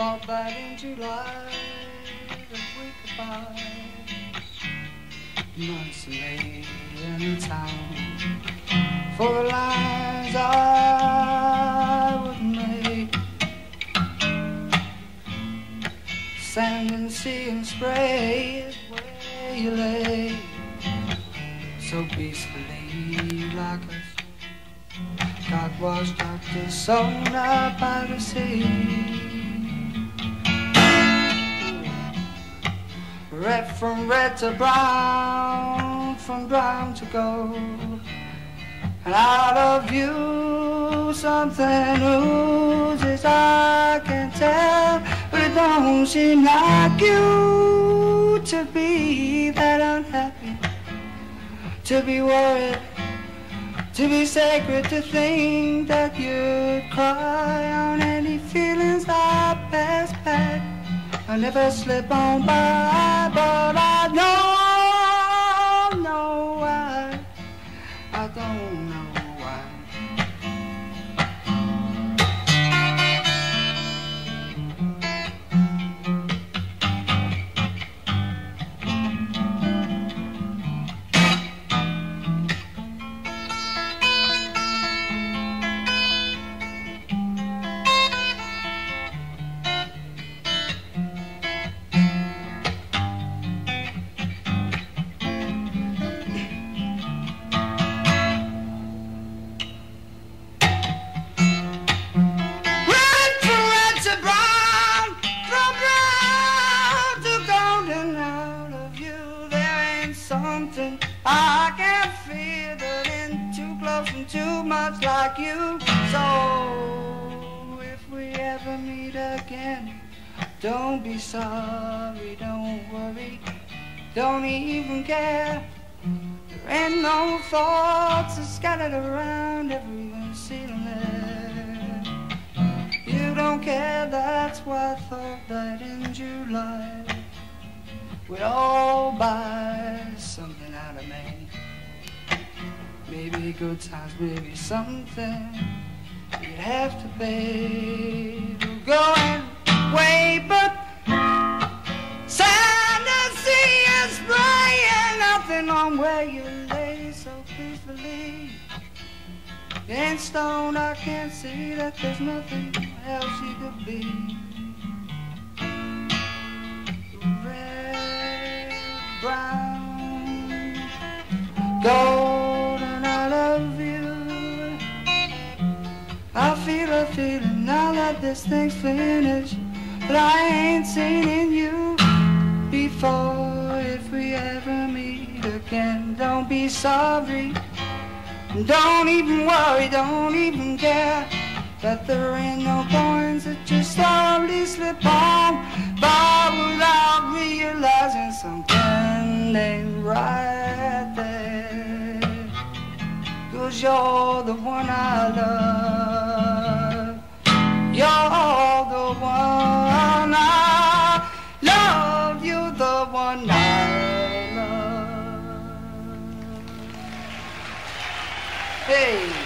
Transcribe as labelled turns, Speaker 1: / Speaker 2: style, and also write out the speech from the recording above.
Speaker 1: that in July that we could buy months in town for the lines I would make. Sand and sea and spray is where you lay. So peacefully like us. God out to sown up by the sea. Red from red to brown, from brown to gold. And out of you something oozes, I can tell, but it don't seem like you to be that unhappy, to be worried to be sacred to think that you'd cry I never slip on by, but I don't ain't I can't feel that in too close and too much like you. So if we ever meet again, don't be sorry, don't worry, don't even care. There ain't no thoughts are scattered around every ceiling there. You don't care, that's why I thought that in July we'd all buy Maybe good times, maybe something you'd have to pay. To go and wait, but and sea and spray and nothing on where you lay so peacefully. In stone, I can't see that there's nothing else you this thing's finished, but I ain't seen in you before. If we ever meet again, don't be sorry. Don't even worry, don't even care that there ain't no coins that just slowly slip on by without realizing something ain't right there. Cause you're the one I love. You're the one I love. You're the one I love. Hey.